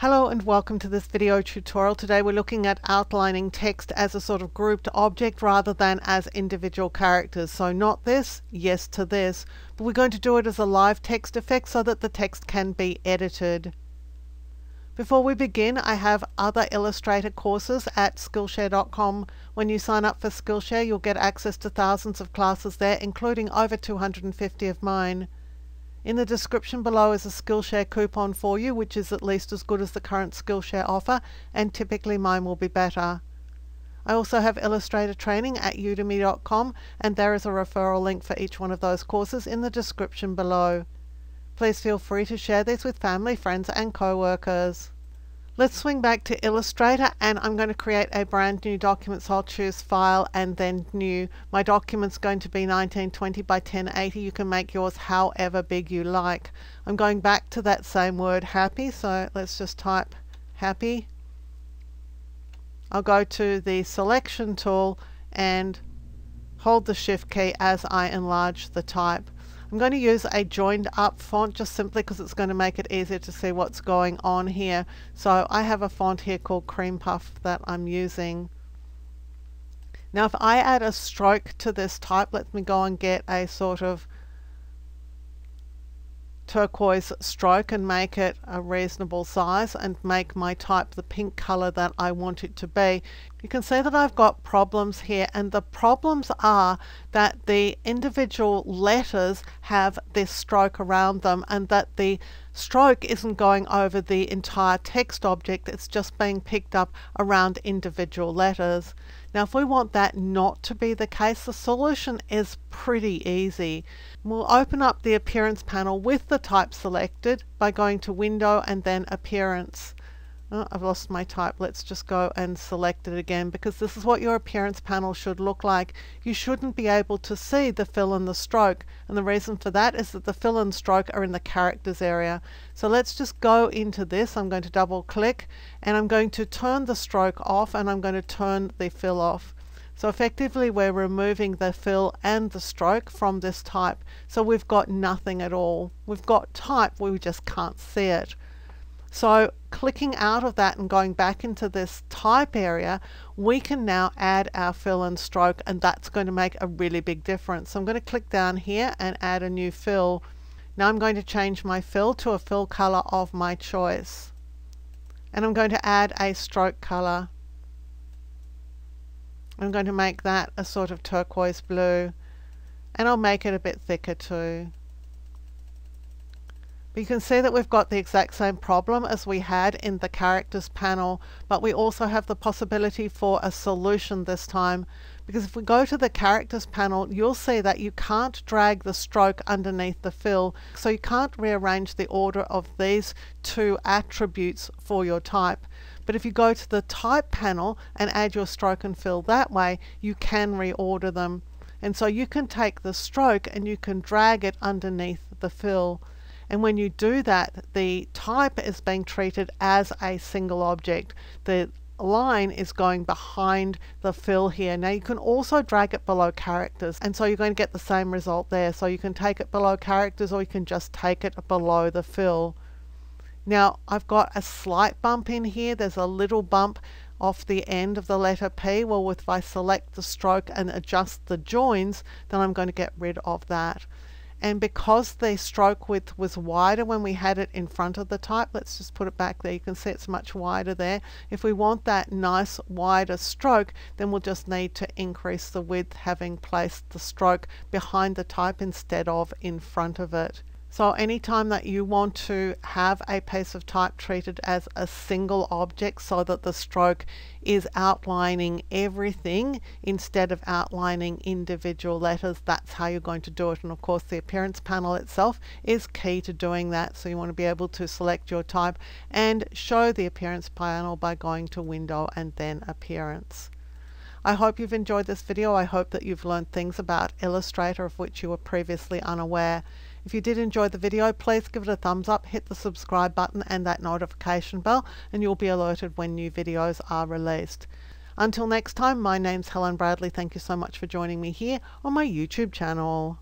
Hello and welcome to this video tutorial. Today we're looking at outlining text as a sort of grouped object rather than as individual characters. So not this, yes to this, but we're going to do it as a live text effect so that the text can be edited. Before we begin, I have other Illustrator courses at Skillshare.com. When you sign up for Skillshare, you'll get access to thousands of classes there, including over 250 of mine. In the description below is a Skillshare coupon for you, which is at least as good as the current Skillshare offer, and typically mine will be better. I also have Illustrator training at udemy.com, and there is a referral link for each one of those courses in the description below. Please feel free to share these with family, friends, and co-workers. Let's swing back to Illustrator and I'm going to create a brand new document. So I'll choose File and then New. My document's going to be 1920 by 1080. You can make yours however big you like. I'm going back to that same word, happy. So let's just type happy. I'll go to the selection tool and hold the shift key as I enlarge the type. I'm going to use a joined up font just simply because it's going to make it easier to see what's going on here. So I have a font here called Cream Puff that I'm using. Now if I add a stroke to this type, let me go and get a sort of turquoise stroke and make it a reasonable size and make my type the pink color that I want it to be. You can see that I've got problems here and the problems are that the individual letters have this stroke around them and that the stroke isn't going over the entire text object, it's just being picked up around individual letters. Now if we want that not to be the case, the solution is pretty easy. We'll open up the Appearance panel with the type selected by going to Window and then Appearance. Oh, I've lost my type. Let's just go and select it again because this is what your appearance panel should look like. You shouldn't be able to see the fill and the stroke and the reason for that is that the fill and stroke are in the characters area. So let's just go into this. I'm going to double click and I'm going to turn the stroke off and I'm going to turn the fill off. So effectively we're removing the fill and the stroke from this type. So we've got nothing at all. We've got type, we just can't see it. So clicking out of that and going back into this type area, we can now add our fill and stroke and that's going to make a really big difference. So I'm going to click down here and add a new fill. Now I'm going to change my fill to a fill color of my choice. And I'm going to add a stroke color. I'm going to make that a sort of turquoise blue and I'll make it a bit thicker too. But you can see that we've got the exact same problem as we had in the characters panel, but we also have the possibility for a solution this time. Because if we go to the characters panel, you'll see that you can't drag the stroke underneath the fill. So you can't rearrange the order of these two attributes for your type. But if you go to the type panel and add your stroke and fill that way, you can reorder them. And so you can take the stroke and you can drag it underneath the fill. And when you do that, the type is being treated as a single object. The line is going behind the fill here. Now you can also drag it below characters and so you're going to get the same result there. So you can take it below characters or you can just take it below the fill. Now I've got a slight bump in here. There's a little bump off the end of the letter P. Well if I select the stroke and adjust the joins then I'm going to get rid of that and because the stroke width was wider when we had it in front of the type let's just put it back there. You can see it's much wider there. If we want that nice wider stroke then we'll just need to increase the width having placed the stroke behind the type instead of in front of it so anytime that you want to have a piece of type treated as a single object so that the stroke is outlining everything instead of outlining individual letters, that's how you're going to do it. And of course the appearance panel itself is key to doing that. So you want to be able to select your type and show the appearance panel by going to window and then appearance. I hope you've enjoyed this video. I hope that you've learned things about Illustrator of which you were previously unaware. If you did enjoy the video, please give it a thumbs up, hit the subscribe button and that notification bell, and you'll be alerted when new videos are released. Until next time, my name's Helen Bradley. Thank you so much for joining me here on my YouTube channel.